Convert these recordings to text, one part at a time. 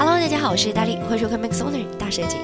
大家好，我是大力，欢迎收看 Max Owner 大设计。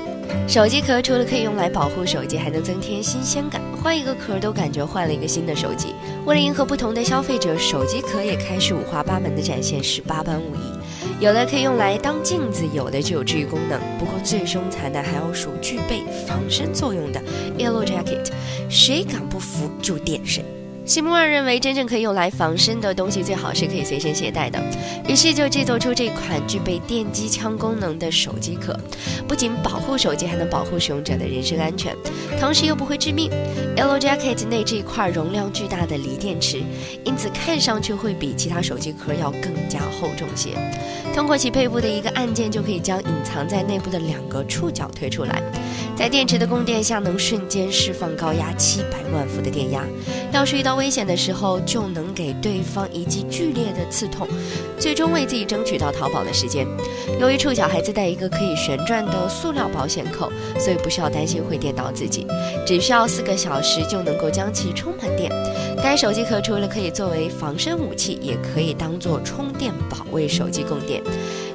手机壳除了可以用来保护手机，还能增添新鲜感。换一个壳都感觉换了一个新的手机。为了迎合不同的消费者，手机壳也开始五花八门的展现，十八般武艺。有的可以用来当镜子，有的就有治愈功能。不过最凶残的还要数具备防身作用的 Yellow Jacket，谁敢不服就点谁。西木尔认为，真正可以用来防身的东西，最好是可以随身携带的，于是就制作出这款具备电击枪功能的手机壳，不仅保护手机，还能保护使用者的人身安全，同时又不会致命。Yellow Jacket 内置一块容量巨大的锂电池，因此看上去会比其他手机壳要更加厚重些。通过其背部的一个按键，就可以将隐藏在内部的两个触角推出来，在电池的供电下，能瞬间释放高压七百万伏的电压。要是遇到危险的时候，就能给对方一记剧烈的刺痛，最终为自己争取到逃跑的时间。由于触角还自带一个可以旋转的塑料保险扣，所以不需要担心会电到自己，只需要四个小时就能够将其充满电。该手机壳除了可以作为防身武器，也可以当做充电宝为手机供电。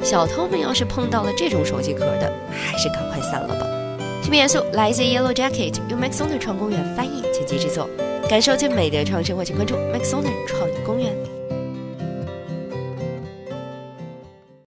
小偷们要是碰到了这种手机壳的，还是赶快散了吧。这篇元素来自 Yellow Jacket，由 Max Owner 创公园翻译剪辑制作。感受最美的创意生活，请关注 Max o n e r 创意公园。